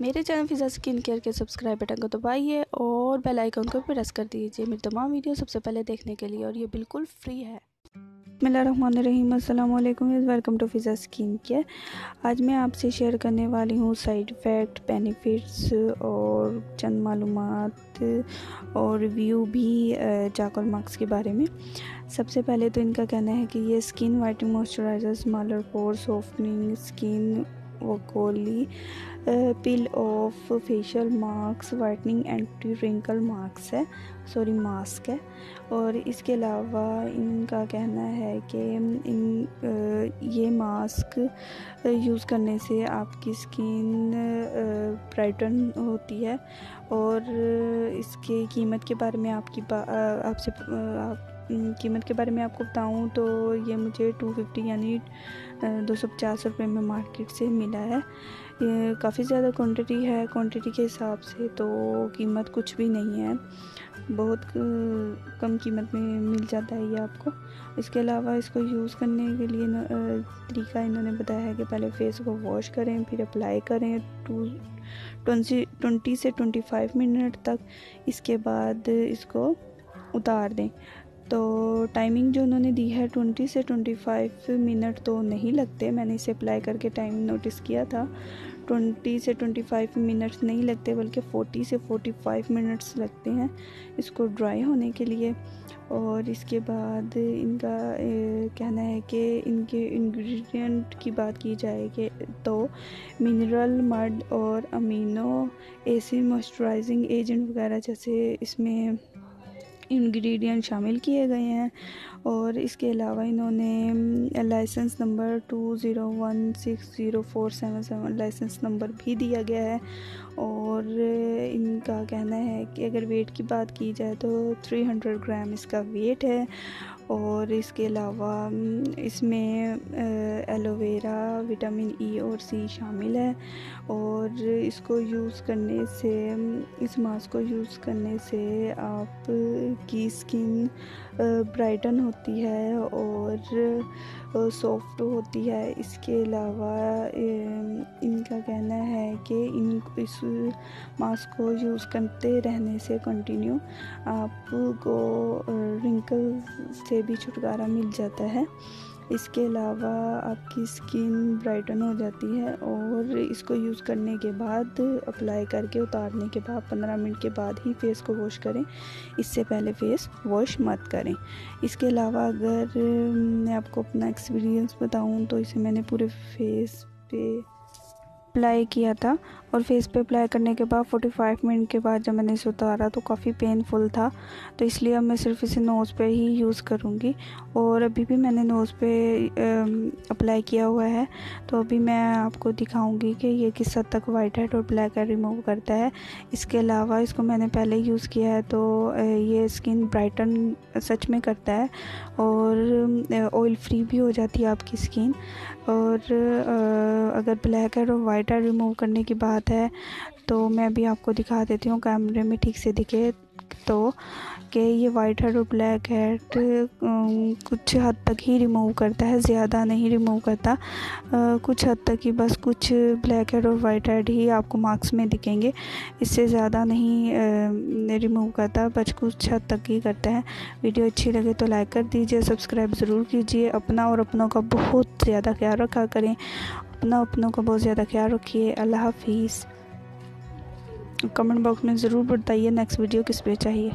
मेरे channel Fiza skin care के subscribe button को दबाइए और बेल आइकन को प्रेस कर दीजिए मेरी तमाम वीडियो सबसे पहले देखने के लिए और ये बिल्कुल फ्री है। रहीम अस्सलाम वालेकुम टू फिज़ा स्किन केयर। आज मैं आपसे शेयर करने वाली हूँ साइड इफ़ेक्ट, बेनिफिट्स और चंद मालूम और रिव्यू भी चाकल मार्क्स के बारे में। सबसे पहले तो इनका कहना है कि ये skin whitening moisturiser smaller pore softening skin वकोली peel off facial marks whitening anti wrinkle marks है सॉरी मास्क है। और इसके अलावा इनका कहना है कि इन ये मास्क यूज़ करने से आपकी स्किन ब्राइटन होती है। और इसके कीमत के बारे में आपकी आपसे आप कीमत के बारे में आपको बताऊँ तो ये मुझे टू फिफ्टी यानी दो सौ पचास रुपये में मार्केट से मिला है। काफ़ी ज़्यादा क्वांटिटी है क्वांटिटी के हिसाब से तो कीमत कुछ भी नहीं है। बहुत कम कीमत में मिल जाता है ये आपको। इसके अलावा इसको यूज़ करने के लिए तरीका इन्होंने बताया है कि पहले फेस को वॉश करें, फिर अप्लाई करें टू ट्वेंटी ट्वेंटी से ट्वेंटी फाइव मिनट तक। इसके बाद इसको उतार दें। तो टाइमिंग जो उन्होंने दी है ट्वेंटी से ट्वेंटी फाइव मिनट तो नहीं लगते। मैंने इसे अप्लाई करके टाइम नोटिस किया था। ट्वेंटी से ट्वेंटी फाइव मिनट्स नहीं लगते बल्कि फ़ोर्टी से फोर्टी फाइव मिनट्स लगते हैं इसको ड्राई होने के लिए। और इसके बाद इनका ए, कहना है कि इनके इंग्रेडिएंट की बात की जाए कि तो मिनरल मड और अमीनो एसिड मॉइस्चराइजिंग एजेंट वगैरह जैसे इसमें इंग्रेडिएंट शामिल किए गए हैं और इसके अलावा इन्होंने licence number two zero one six zero four seven seven licence number भी दिया गया है और इनका कहना है कि अगर वेट की बात की जाए तो थ्री हंड्रेड ग्राम इसका वेट है और इसके अलावा इसमें एलोवेरा विटामिन ई और सी शामिल है। और इसको यूज़ करने से इस मास्क को यूज़ करने से आप की स्किन ब्राइटन होती है और सॉफ्ट होती है। इसके अलावा इनका कहना है कि इन, इस मास्क को यूज़ करते रहने से कंटिन्यू आपको रिंकल से भी छुटकारा मिल जाता है। इसके अलावा आपकी स्किन ब्राइटन हो जाती है और इसको यूज़ करने के बाद, अप्लाई करके उतारने के बाद, पंद्रह मिनट के बाद ही फेस को वॉश करें। इससे पहले फेस वॉश मत करें। इसके अलावा अगर मैं आपको अपना एक्सपीरियंस बताऊँ तो इसे मैंने पूरे फेस पे अप्लाई किया था और फेस पे अप्लाई करने के बाद 45 मिनट के बाद जब मैंने इसे उतारा तो काफ़ी पेनफुल था। तो इसलिए अब मैं सिर्फ़ इसे नोज़ पे ही यूज़ करूँगी और अभी भी मैंने नोज़ पे अप्लाई किया हुआ है। तो अभी मैं आपको दिखाऊँगी कि ये किस हद तक वाइट हेड और ब्लैक हेड रिमूव करता है। इसके अलावा इसको मैंने पहले यूज़ किया है तो ये स्किन ब्राइटन सच में करता है और ऑयल फ्री भी हो जाती है आपकी स्किन और अगर ब्लैक हेड और वाइट हेड रिमूव करने की बात है तो मैं अभी आपको दिखा देती हूँ कैमरे में ठीक से दिखे तो कि ये वाइट हेड और ब्लैक हेड कुछ हद तक ही रिमूव करता है ज़्यादा नहीं रिमूव करता। आ, कुछ हद तक ही बस कुछ ब्लैक हेड और वाइट हेड ही आपको मार्क्स में दिखेंगे इससे ज़्यादा नहीं रिमूव करता बस कुछ हद तक ही करता है। वीडियो अच्छी लगे तो लाइक कर दीजिए सब्सक्राइब ज़रूर कीजिए अपना और अपनों का बहुत ज़्यादा ख्याल रखा करें। अपना अपनों का बहुत ज़्यादा ख्याल रखिए। अल्लाह हाफिज़। कमेंट बॉक्स में ज़रूर बताइए, नेक्स्ट वीडियो किस पे चाहिए।